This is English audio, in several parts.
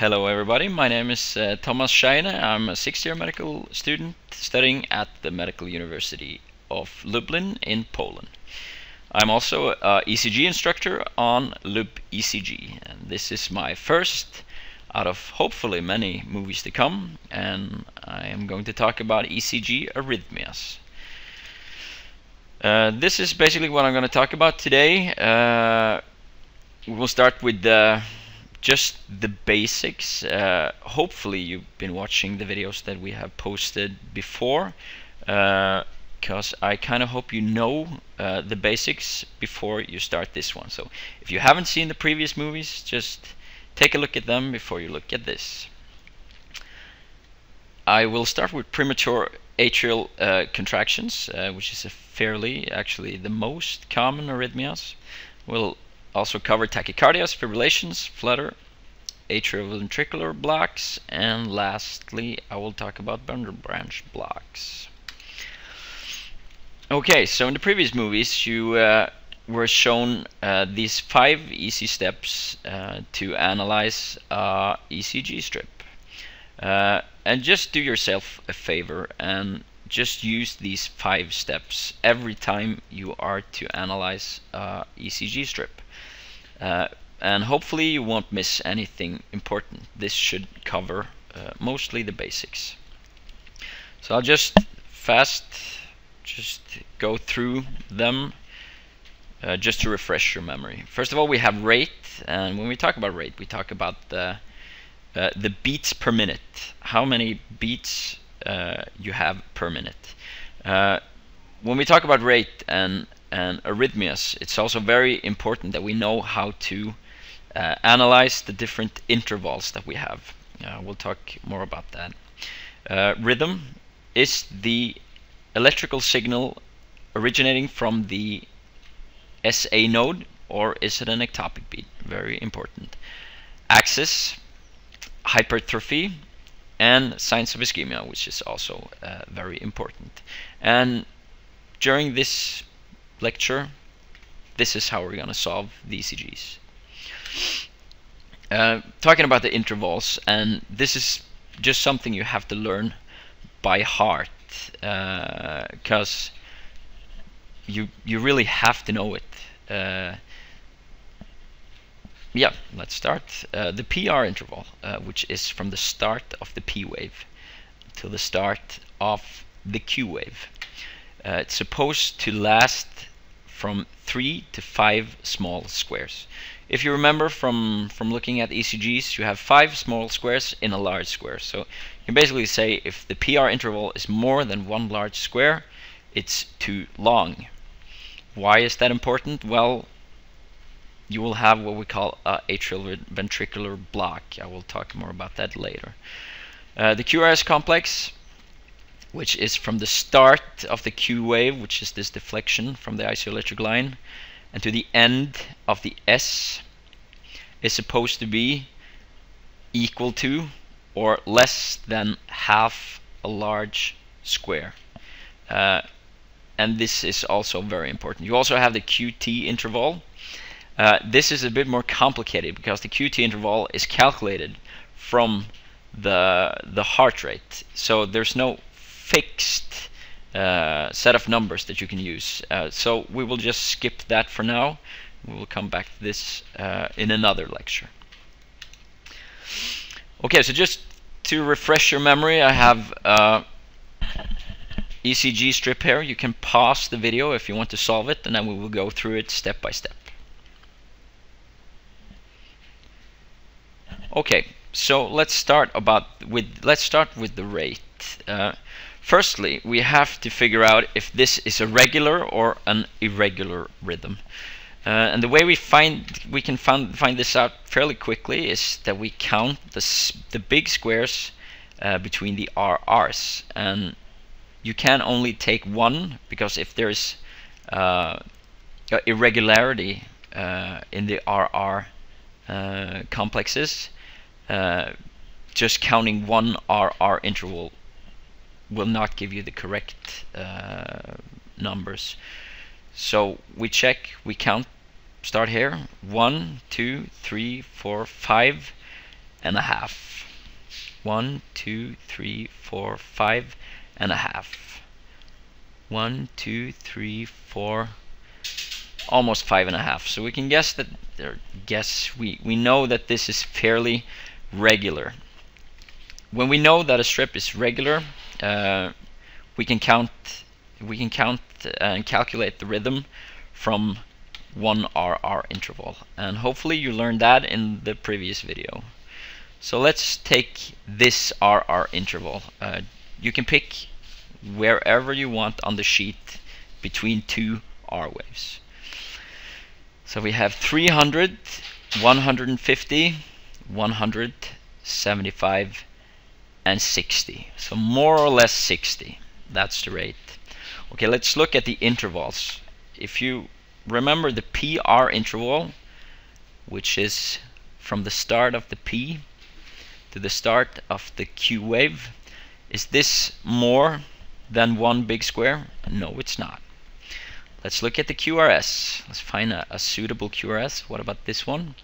Hello everybody, my name is uh, Thomas Scheine. I'm a sixth year medical student studying at the Medical University of Lublin in Poland. I'm also an ECG instructor on Lub ECG and this is my first out of hopefully many movies to come and I am going to talk about ECG arrhythmias. Uh, this is basically what I'm going to talk about today. Uh, we'll start with the just the basics. Uh, hopefully you've been watching the videos that we have posted before because uh, I kind of hope you know uh, the basics before you start this one. So if you haven't seen the previous movies, just take a look at them before you look at this. I will start with premature atrial uh, contractions, uh, which is a fairly, actually the most common arrhythmias. We'll also cover tachycardias, fibrillations, flutter, atrioventricular blocks, and lastly I will talk about bundle branch blocks. Okay, so in the previous movies you uh, were shown uh, these five easy steps uh, to analyze uh, ECG strip. And just do yourself a favor and just use these five steps every time you are to analyze ECG strip. Uh, and hopefully you won't miss anything important. This should cover uh, mostly the basics. So I'll just fast just go through them uh, just to refresh your memory. First of all we have rate and when we talk about rate we talk about the uh, the beats per minute how many beats uh, you have per minute uh, when we talk about rate and and arrhythmias, it's also very important that we know how to uh, analyze the different intervals that we have. Uh, we'll talk more about that. Uh, rhythm is the electrical signal originating from the SA node or is it an ectopic beat? Very important. Axis, hypertrophy, and signs of ischemia, which is also uh, very important. And during this lecture, this is how we're going to solve the ECGs. Uh, talking about the intervals, and this is just something you have to learn by heart, because uh, you you really have to know it. Uh, yeah, let's start. Uh, the PR interval, uh, which is from the start of the P wave to the start of the Q wave. Uh, it's supposed to last from 3 to 5 small squares. If you remember from, from looking at ECGs, you have 5 small squares in a large square. So you basically say if the PR interval is more than one large square, it's too long. Why is that important? Well, you will have what we call a atrial ventricular block. I will talk more about that later. Uh, the QRS complex which is from the start of the Q wave, which is this deflection from the isoelectric line, and to the end of the S is supposed to be equal to or less than half a large square. Uh, and this is also very important. You also have the QT interval. Uh, this is a bit more complicated because the QT interval is calculated from the the heart rate. So there's no fixed uh, set of numbers that you can use. Uh, so we will just skip that for now. We will come back to this uh, in another lecture. Okay, so just to refresh your memory, I have uh, ECG strip here. You can pause the video if you want to solve it, and then we will go through it step by step. Okay, so let's start about with let's start with the rate. Uh, Firstly, we have to figure out if this is a regular or an irregular rhythm. Uh, and the way we find we can find find this out fairly quickly is that we count the the big squares uh, between the RRs, and you can only take one because if there's uh, irregularity uh, in the RR uh, complexes, uh, just counting one RR interval will not give you the correct uh, numbers. So we check, we count, start here, one, two, three, four, five, and a half. One, two, three, four, five and a half. One, two, three, four, almost five and a half. So we can guess that, or guess, we, we know that this is fairly regular. When we know that a strip is regular, uh, we can count we can count and calculate the rhythm from one RR interval. And hopefully you learned that in the previous video. So let's take this RR interval. Uh, you can pick wherever you want on the sheet between two R waves. So we have 300 150 175 and 60 so more or less 60 that's the rate. Okay let's look at the intervals. If you remember the PR interval which is from the start of the P to the start of the Q wave is this more than one big square? No it's not. Let's look at the QRS let's find a, a suitable QRS what about this one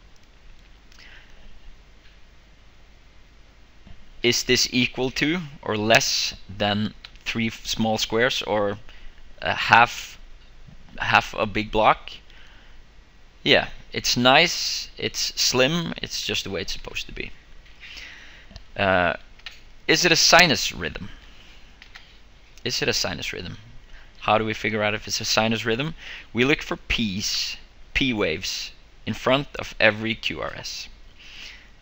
is this equal to or less than three small squares or a half half a big block? Yeah it's nice it's slim it's just the way it's supposed to be. Uh, is it a sinus rhythm? Is it a sinus rhythm? How do we figure out if it's a sinus rhythm? We look for P's P waves in front of every QRS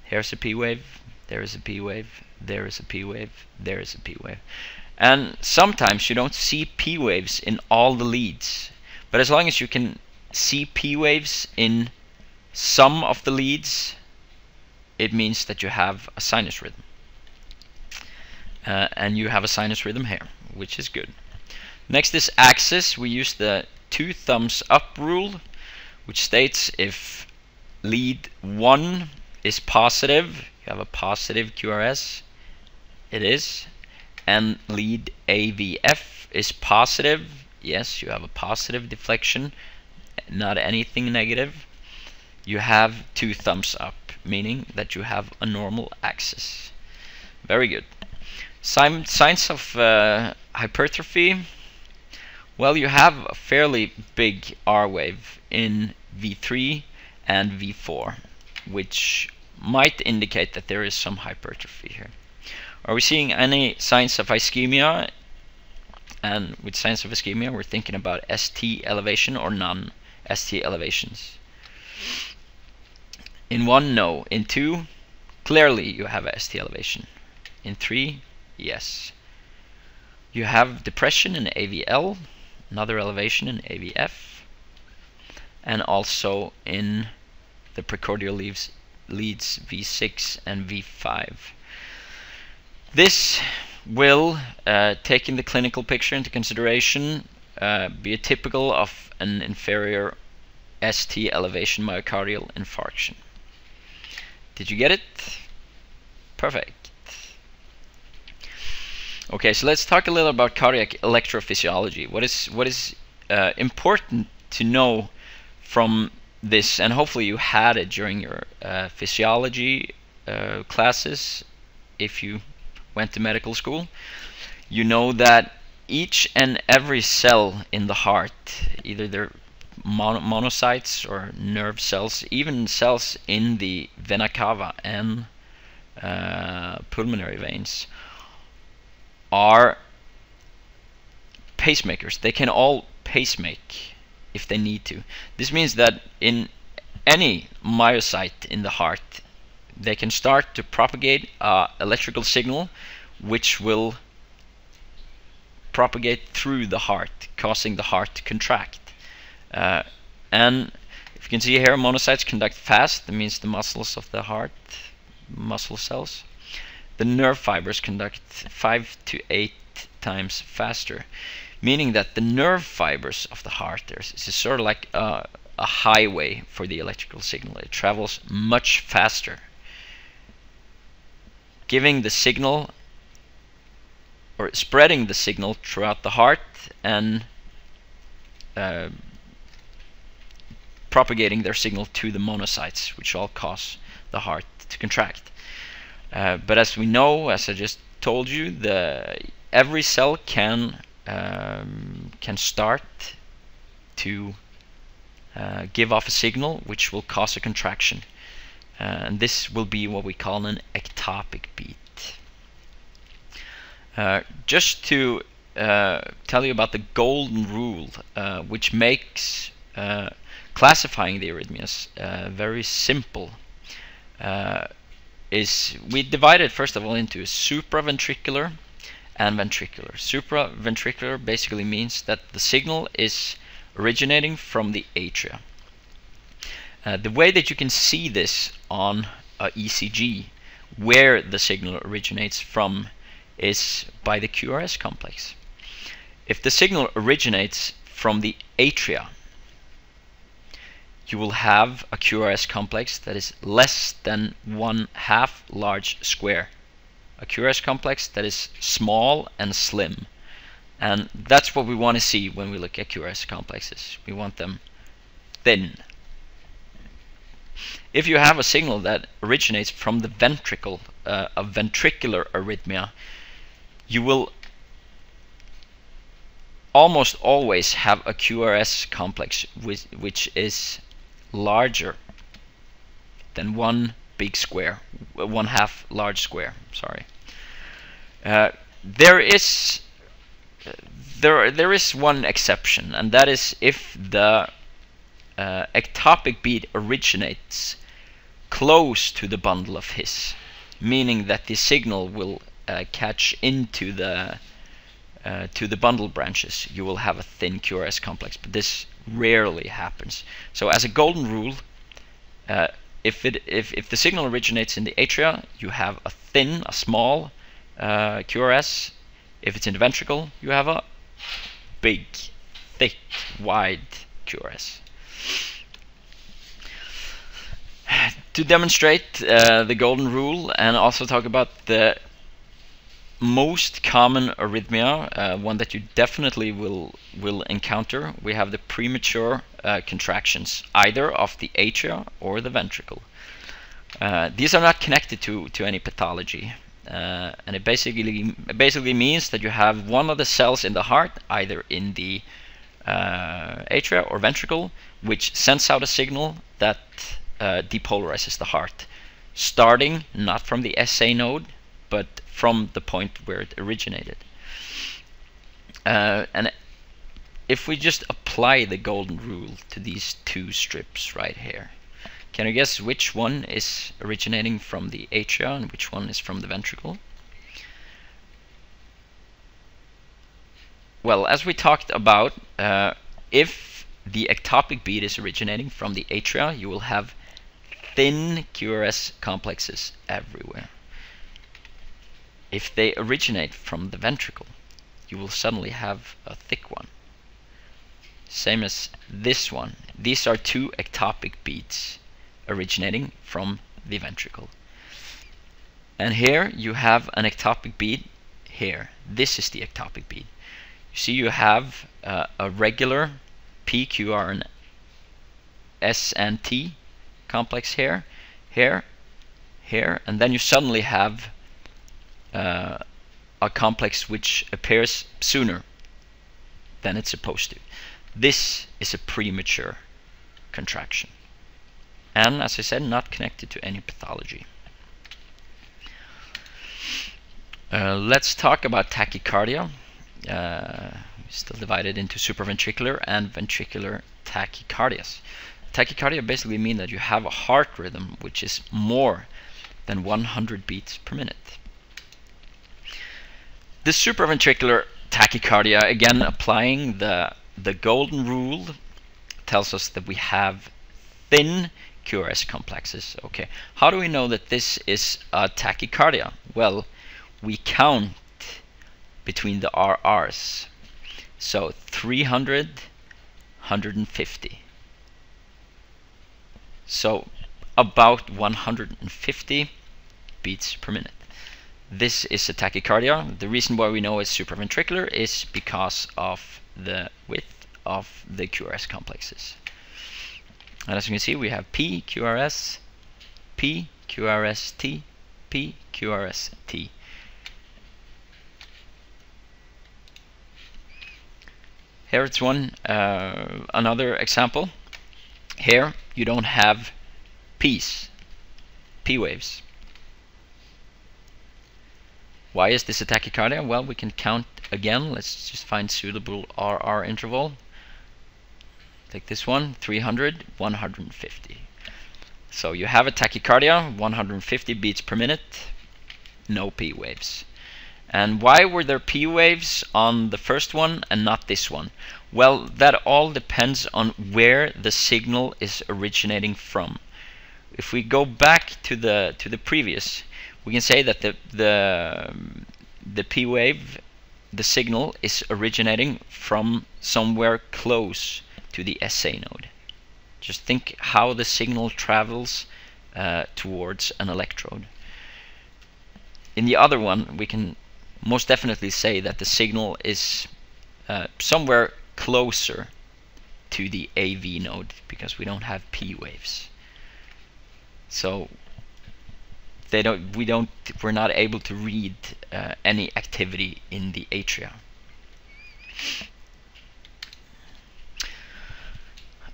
here's a P wave there is a P wave there is a P wave there is a P wave and sometimes you don't see P waves in all the leads. But as long as you can see P waves in some of the leads it means that you have a sinus rhythm. Uh, and you have a sinus rhythm here which is good. Next is axis we use the two thumbs up rule which states if lead 1 is positive you have a positive QRS it is. And lead AVF is positive. Yes you have a positive deflection not anything negative. You have two thumbs up meaning that you have a normal axis. Very good. Signs of uh, hypertrophy. Well you have a fairly big R wave in V3 and V4 which might indicate that there is some hypertrophy here are we seeing any signs of ischemia? And with signs of ischemia, we're thinking about ST elevation or non-ST elevations. In one, no. In two, clearly you have ST elevation. In three, yes. You have depression in AVL, another elevation in AVF, and also in the precordial leads, leads V6 and V5. This will, uh, taking the clinical picture into consideration, uh, be typical of an inferior ST elevation myocardial infarction. Did you get it? Perfect. Okay, so let's talk a little about cardiac electrophysiology. What is what is uh, important to know from this, and hopefully you had it during your uh, physiology uh, classes, if you went to medical school, you know that each and every cell in the heart, either they're mon monocytes or nerve cells, even cells in the vena cava and uh, pulmonary veins, are pacemakers. They can all pacemake if they need to. This means that in any myocyte in the heart, they can start to propagate uh, electrical signal which will propagate through the heart causing the heart to contract. Uh, and if you can see here monocytes conduct fast. That means the muscles of the heart muscle cells. The nerve fibers conduct 5 to 8 times faster meaning that the nerve fibers of the heart There's is sort of like a, a highway for the electrical signal. It travels much faster giving the signal or spreading the signal throughout the heart and uh, propagating their signal to the monocytes which all cause the heart to contract. Uh, but as we know, as I just told you, the every cell can um, can start to uh, give off a signal which will cause a contraction. Uh, and this will be what we call an ectopic beat. Uh, just to uh, tell you about the golden rule, uh, which makes uh, classifying the arrhythmias very simple, is we divide it first of all into supraventricular and ventricular. Supraventricular basically means that the signal is originating from the atria. Uh, the way that you can see this on a ECG, where the signal originates from, is by the QRS complex. If the signal originates from the atria, you will have a QRS complex that is less than one half large square. A QRS complex that is small and slim. And that's what we want to see when we look at QRS complexes. We want them thin. If you have a signal that originates from the ventricle, uh, a ventricular arrhythmia, you will almost always have a QRS complex which, which is larger than one big square, one half large square. Sorry. Uh, there is there there is one exception, and that is if the uh, ectopic beat originates close to the bundle of His, meaning that the signal will uh, catch into the uh, to the bundle branches, you will have a thin QRS complex, but this rarely happens. So as a golden rule, uh, if it if if the signal originates in the atria, you have a thin, a small uh, QRS. If it's in the ventricle, you have a big, thick, wide QRS. To demonstrate uh, the golden rule and also talk about the most common arrhythmia, uh, one that you definitely will will encounter, we have the premature uh, contractions, either of the atria or the ventricle. Uh, these are not connected to to any pathology, uh, and it basically it basically means that you have one of the cells in the heart, either in the uh, atria or ventricle, which sends out a signal that uh, depolarizes the heart, starting not from the SA node, but from the point where it originated. Uh, and if we just apply the golden rule to these two strips right here, can you guess which one is originating from the atria and which one is from the ventricle? Well, as we talked about, uh, if the ectopic beat is originating from the atria, you will have thin QRS complexes everywhere. If they originate from the ventricle, you will suddenly have a thick one. Same as this one. These are two ectopic beats originating from the ventricle. And here you have an ectopic beat here. This is the ectopic beat. See you have uh, a regular PQR and S and T complex here, here, here, and then you suddenly have uh, a complex which appears sooner than it's supposed to. This is a premature contraction. And as I said, not connected to any pathology. Uh, let's talk about tachycardia. Uh, still divided into supraventricular and ventricular tachycardias. Tachycardia basically mean that you have a heart rhythm which is more than 100 beats per minute. The supraventricular tachycardia, again applying the, the golden rule, tells us that we have thin QRS complexes. Okay, how do we know that this is a tachycardia? Well, we count between the RRs. So 300, 150. So about 150 beats per minute. This is a tachycardia. The reason why we know it's supraventricular is because of the width of the QRS complexes. And as you can see, we have P, QRS, P, QRST, P, QRST. Here it's one, uh, another example. Here you don't have P's, P waves. Why is this a tachycardia? Well, we can count again. Let's just find suitable RR interval. Take this one, 300, 150. So you have a tachycardia, 150 beats per minute, no P waves. And why were there P waves on the first one and not this one? Well, that all depends on where the signal is originating from. If we go back to the to the previous, we can say that the the the P wave, the signal is originating from somewhere close to the SA node. Just think how the signal travels uh, towards an electrode. In the other one, we can most definitely say that the signal is uh, somewhere closer to the AV node because we don't have P waves. So they don't we don't we're not able to read uh, any activity in the atria.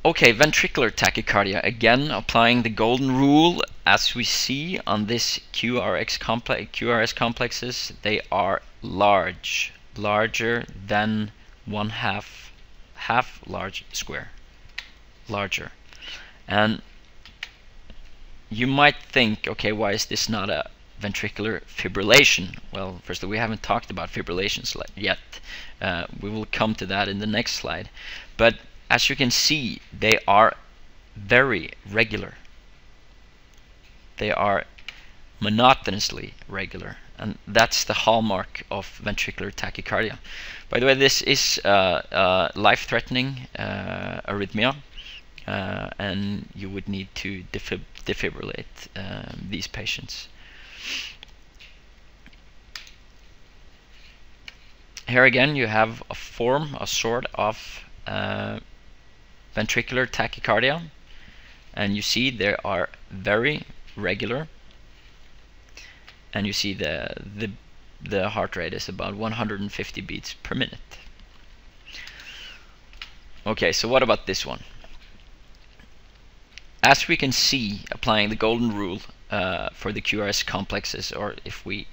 Okay, ventricular tachycardia. Again, applying the golden rule as we see on this QRX complex, QRS complexes, they are large, larger than one half, half large square, larger. And you might think, okay, why is this not a ventricular fibrillation? Well, firstly, we haven't talked about fibrillations yet. Uh, we will come to that in the next slide. But as you can see, they are very regular. They are monotonously regular, and that's the hallmark of ventricular tachycardia. By the way, this is uh, uh, life-threatening uh, arrhythmia, uh, and you would need to defib defibrillate um, these patients. Here again, you have a form, a sort of uh, ventricular tachycardia and you see they are very regular and you see the the the heart rate is about 150 beats per minute. Okay so what about this one? As we can see applying the golden rule uh, for the QRS complexes or if we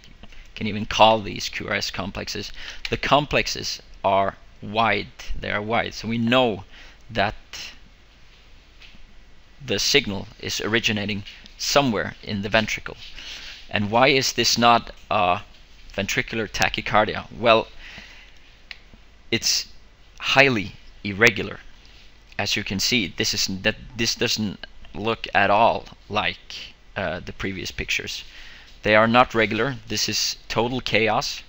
can even call these QRS complexes the complexes are wide. They are wide. So we know that the signal is originating somewhere in the ventricle. And why is this not a ventricular tachycardia? Well, it's highly irregular. As you can see, this is that this doesn't look at all like uh, the previous pictures. They are not regular. This is total chaos,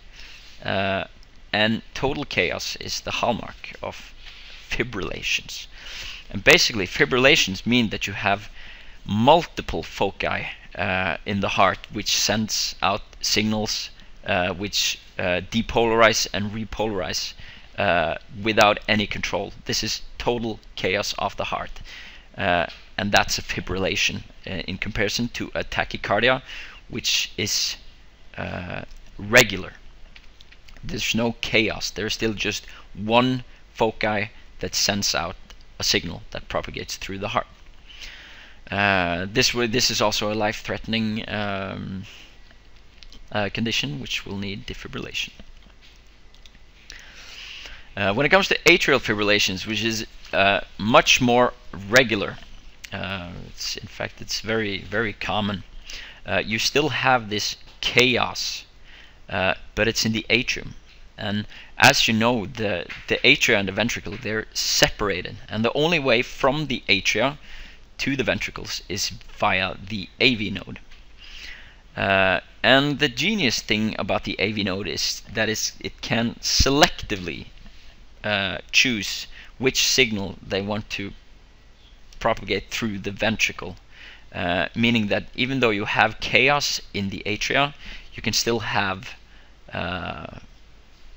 uh, and total chaos is the hallmark of fibrillations. And basically, fibrillations mean that you have multiple foci uh, in the heart which sends out signals uh, which uh, depolarize and repolarize uh, without any control. This is total chaos of the heart. Uh, and that's a fibrillation uh, in comparison to a tachycardia, which is regular. There's no chaos. There's still just one foci that sends out a signal that propagates through the heart. Uh, this this is also a life-threatening um, uh, condition which will need defibrillation. Uh, when it comes to atrial fibrillations, which is uh, much more regular, uh, in fact it's very very common. Uh, you still have this chaos, but it's in the atrium, and as you know, the, the atria and the ventricle, they're separated. And the only way from the atria to the ventricles is via the AV node. Uh, and the genius thing about the AV node is that it can selectively uh, choose which signal they want to propagate through the ventricle. Uh, meaning that even though you have chaos in the atria, you can still have uh,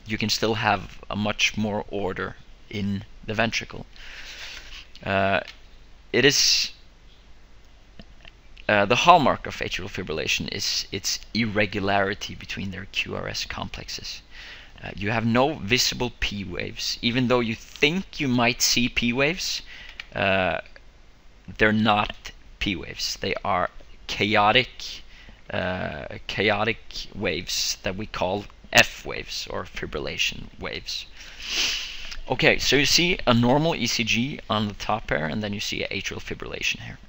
you can still have a much more order in the ventricle. Uh, it is uh, the hallmark of atrial fibrillation is its irregularity between their QRS complexes. Uh, you have no visible P waves. Even though you think you might see P waves, uh, they're not P waves. They are chaotic, uh, chaotic waves that we call F waves or fibrillation waves. Okay, so you see a normal ECG on the top here, and then you see atrial fibrillation here.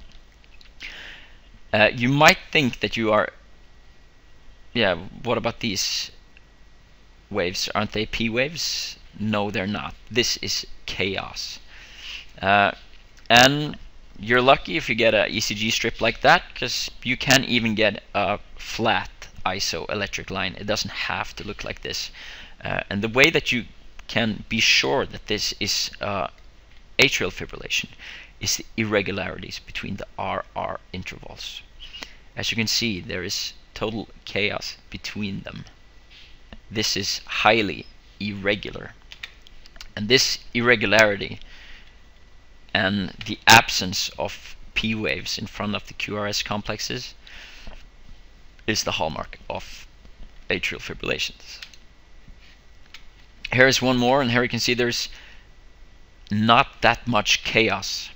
Uh, you might think that you are, yeah, what about these waves? Aren't they P waves? No, they're not. This is chaos. Uh, and you're lucky if you get a ECG strip like that, because you can even get a flat isoelectric line. It doesn't have to look like this. Uh, and the way that you can be sure that this is uh, atrial fibrillation is the irregularities between the RR intervals. As you can see, there is total chaos between them. This is highly irregular. And this irregularity and the absence of P waves in front of the QRS complexes is the hallmark of atrial fibrillations. Here is one more, and here you can see there's not that much chaos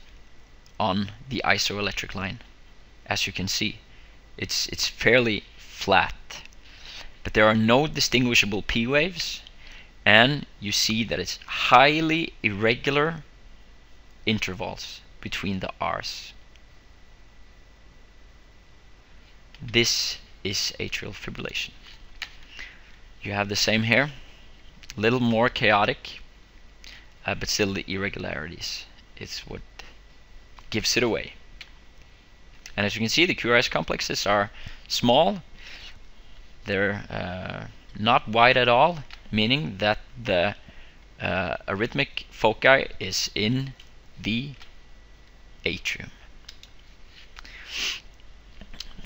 on the isoelectric line, as you can see. It's, it's fairly flat, but there are no distinguishable P waves, and you see that it's highly irregular intervals between the R's. This is atrial fibrillation. You have the same here, a little more chaotic, uh, but still the irregularities is what gives it away. And as you can see, the QRS complexes are small. They're uh, not wide at all, meaning that the uh, arrhythmic foci is in the atrium.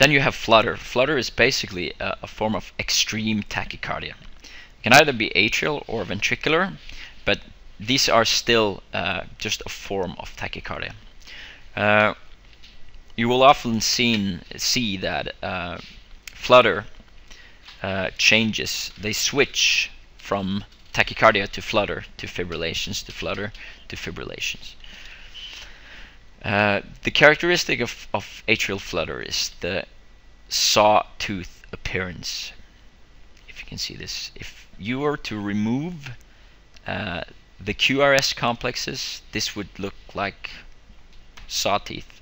Then you have flutter. Flutter is basically a, a form of extreme tachycardia. It can either be atrial or ventricular, but these are still uh, just a form of tachycardia. Uh, you will often seen, see that uh, flutter uh, changes, they switch from tachycardia to flutter to fibrillations to flutter to fibrillations. Uh, the characteristic of, of atrial flutter is the sawtooth appearance. If you can see this, if you were to remove uh, the QRS complexes, this would look like saw teeth,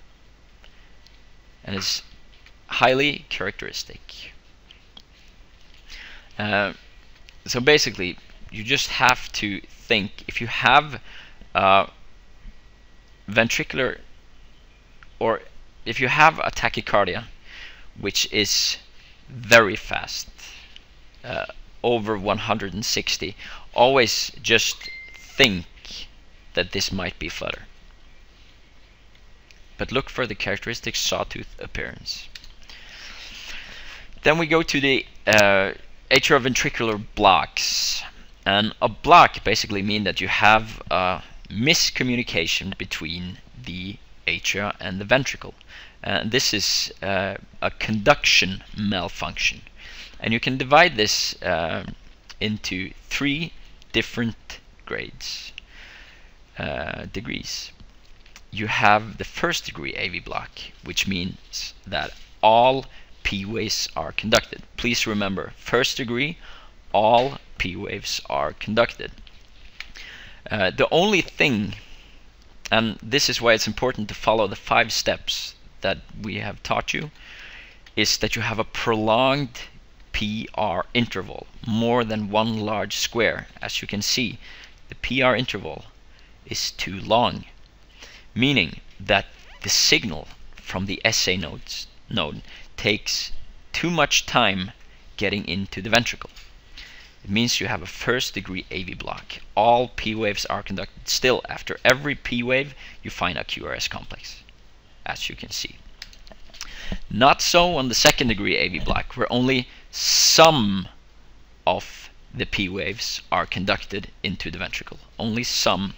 and it's highly characteristic. Uh, so basically, you just have to think if you have uh, ventricular or if you have a tachycardia which is very fast uh, over 160 always just think that this might be flutter. But look for the characteristic sawtooth appearance. Then we go to the uh, atrioventricular blocks. And a block basically means that you have a miscommunication between the atria and the ventricle. Uh, this is uh, a conduction malfunction. And you can divide this uh, into three different grades, uh, degrees. You have the first degree AV block, which means that all P waves are conducted. Please remember, first degree, all P waves are conducted. Uh, the only thing and this is why it's important to follow the five steps that we have taught you is that you have a prolonged PR interval more than one large square. As you can see the PR interval is too long meaning that the signal from the SA nodes node takes too much time getting into the ventricle it means you have a first degree AV block. All P waves are conducted. Still, after every P wave, you find a QRS complex, as you can see. Not so on the second degree AV block, where only some of the P waves are conducted into the ventricle. Only some.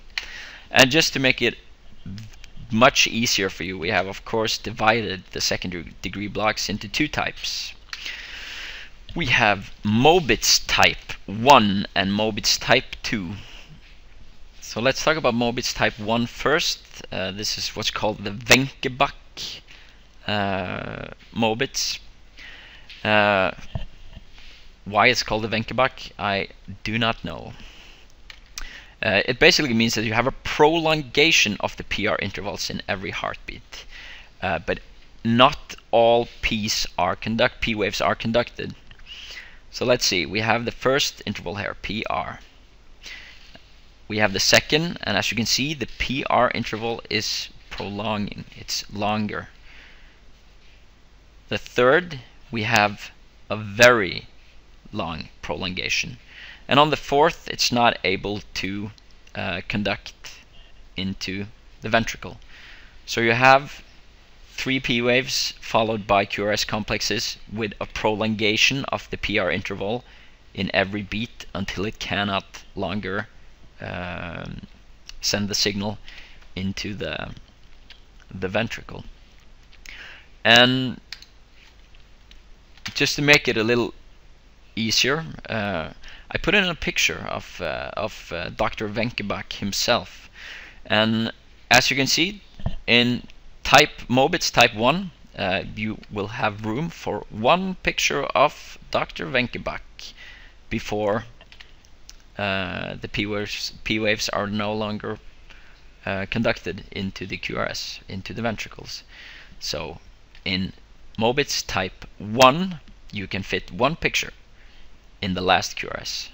And just to make it much easier for you, we have of course divided the second degree blocks into two types. We have Mobitz type 1 and Mobitz type 2. So let's talk about Mobitz type 1 first. Uh, this is what's called the Wenckebach uh, Mobitz. Uh, why it's called the Wenckebach, I do not know. Uh, it basically means that you have a prolongation of the PR intervals in every heartbeat. Uh, but not all P's are conduct P waves are conducted. So let's see, we have the first interval here, PR we have the second and as you can see the PR interval is prolonging it's longer. The third we have a very long prolongation. And on the fourth it's not able to uh, conduct into the ventricle. So you have three P waves followed by QRS complexes with a prolongation of the PR interval in every beat until it cannot longer um, send the signal into the the ventricle and just to make it a little easier uh, I put in a picture of uh, of uh, Dr. Wenckebach himself and as you can see in type Mobitz type 1 uh, you will have room for one picture of Dr. Wenckebach before uh, the P waves, P waves are no longer uh, conducted into the QRS, into the ventricles. So in Mobitz type 1, you can fit one picture in the last QRS,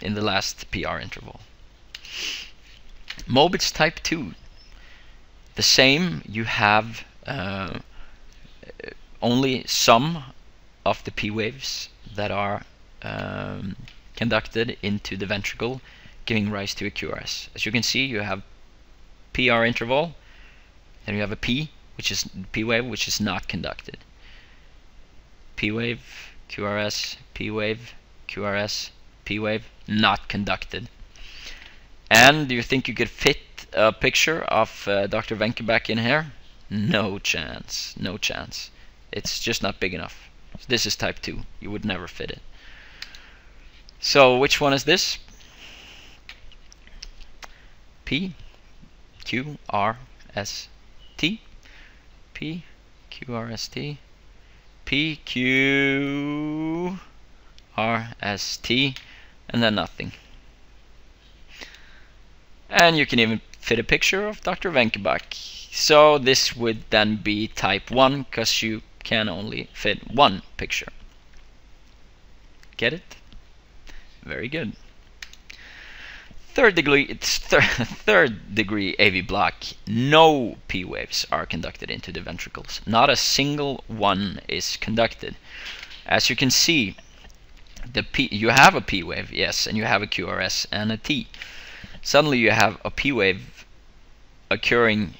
in the last PR interval. Mobitz type 2, the same, you have uh, only some of the P waves that are um, conducted into the ventricle, giving rise to a QRS. As you can see, you have PR interval, then you have a P, which is P wave, which is not conducted. P wave, QRS, P wave, QRS, P wave, not conducted. And do you think you could fit a picture of uh, Dr. Wenckebach in here? No chance, no chance. It's just not big enough. This is type 2. You would never fit it. So which one is this? P Q R S T P Q R S T P Q R S T and then nothing. And you can even fit a picture of Dr. Wenckebach. So this would then be type 1 because you can only fit one picture. Get it? Very good. Third degree, it's thir third degree AV block. No P waves are conducted into the ventricles. Not a single one is conducted. As you can see, the P, you have a P wave, yes, and you have a QRS and a T. Suddenly you have a P wave occurring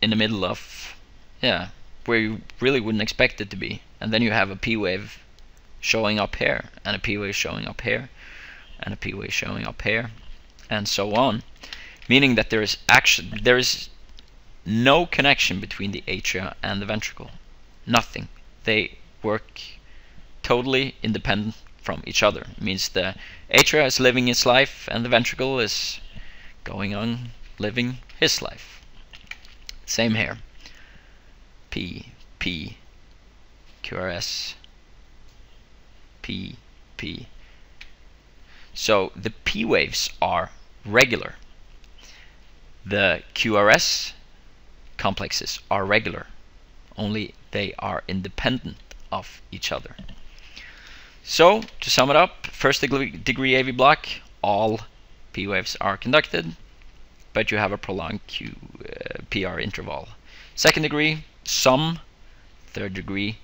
in the middle of, yeah, where you really wouldn't expect it to be. And then you have a P wave showing up here and a P wave showing up here and a P wave showing up here and so on. Meaning that there is actually there is no connection between the atria and the ventricle. Nothing. They work totally independent from each other it means the atria is living its life and the ventricle is going on living his life same here P P QRS P, P. So the P waves are regular. The QRS complexes are regular, only they are independent of each other. So, to sum it up, first degree, AV block, all P waves are conducted, but you have a prolonged Q, uh, PR interval. Second degree, some. Third degree,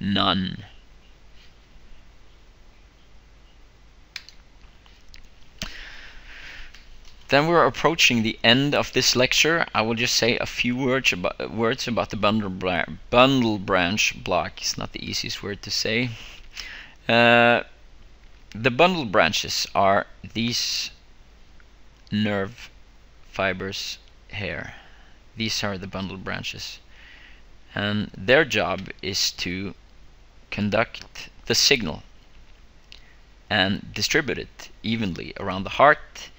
none. Then we're approaching the end of this lecture. I will just say a few words about words about the bundle bra bundle branch block. It's not the easiest word to say. Uh, the bundle branches are these nerve fibers here. These are the bundled branches. And their job is to conduct the signal and distribute it evenly around the heart,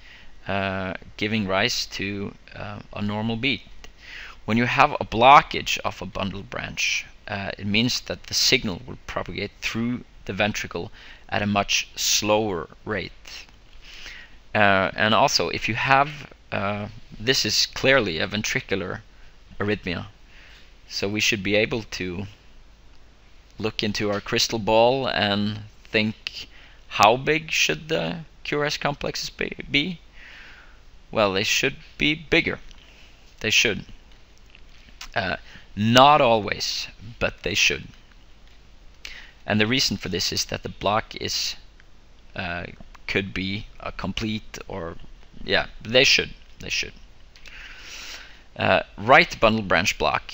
uh, giving rise to uh, a normal beat. When you have a blockage of a bundled branch, uh, it means that the signal will propagate through the ventricle at a much slower rate. Uh, and also, if you have, uh, this is clearly a ventricular arrhythmia, so we should be able to look into our crystal ball and think how big should the QRS complexes be? Well, they should be bigger. They should. Uh, not always, but they should. And the reason for this is that the block is uh, could be a complete or yeah, they should. They should. Uh, right bundle branch block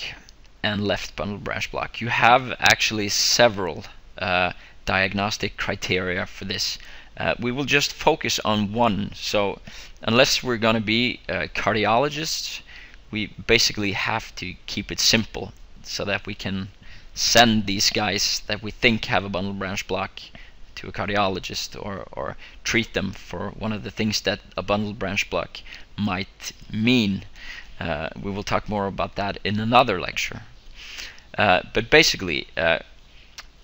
and left bundle branch block. You have actually several uh, diagnostic criteria for this. Uh, we will just focus on one. So unless we're going to be uh, cardiologists, we basically have to keep it simple so that we can send these guys that we think have a bundle branch block to a cardiologist or, or treat them for one of the things that a bundle branch block might mean. Uh, we will talk more about that in another lecture. Uh, but basically, uh,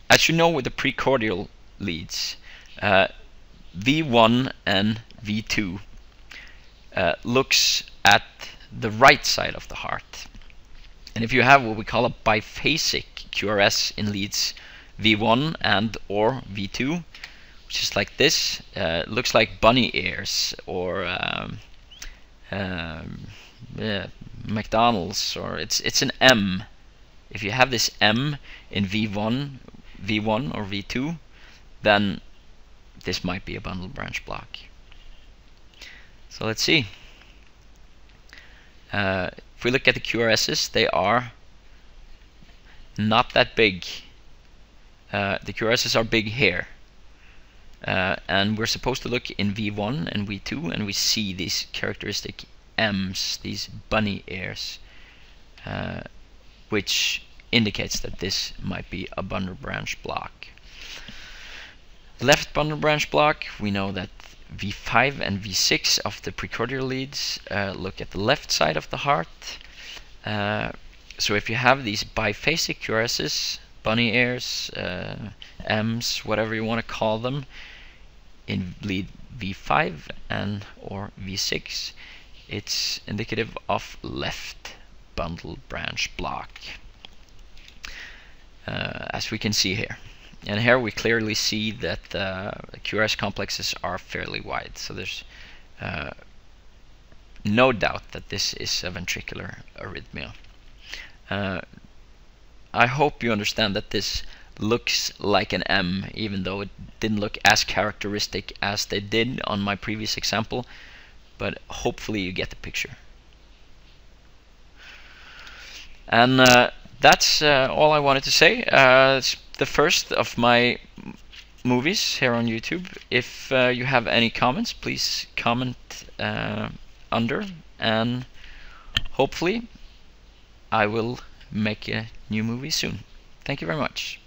as you know with the precordial leads, uh, V1 and V2 uh, looks at the right side of the heart. And if you have what we call a biphasic QRS in leads V1 and or V2, which is like this, uh, looks like bunny ears or um, um, yeah, McDonald's or it's it's an M. If you have this M in V1, V1 or V2, then this might be a bundle branch block. So let's see. Uh, if we look at the QRSs, they are not that big. Uh, the QRSs are big here. Uh, and we're supposed to look in V1 and V2 and we see these characteristic M's, these bunny ears, uh, which indicates that this might be a bundle branch block. Left bundle branch block, we know that V5 and V6 of the precordial leads uh, look at the left side of the heart. Uh, so if you have these biphasic QRSs, bunny ears, uh, M's, whatever you want to call them, in lead V5 and or V6, it's indicative of left bundle branch block, uh, as we can see here. And here we clearly see that the QRS complexes are fairly wide, so there's uh, no doubt that this is a ventricular arrhythmia. Uh, I hope you understand that this looks like an M, even though it didn't look as characteristic as they did on my previous example, but hopefully you get the picture. And uh, that's uh, all I wanted to say. Uh, it's the first of my movies here on YouTube. If uh, you have any comments, please comment uh, under, and hopefully I will make a new movie soon. Thank you very much.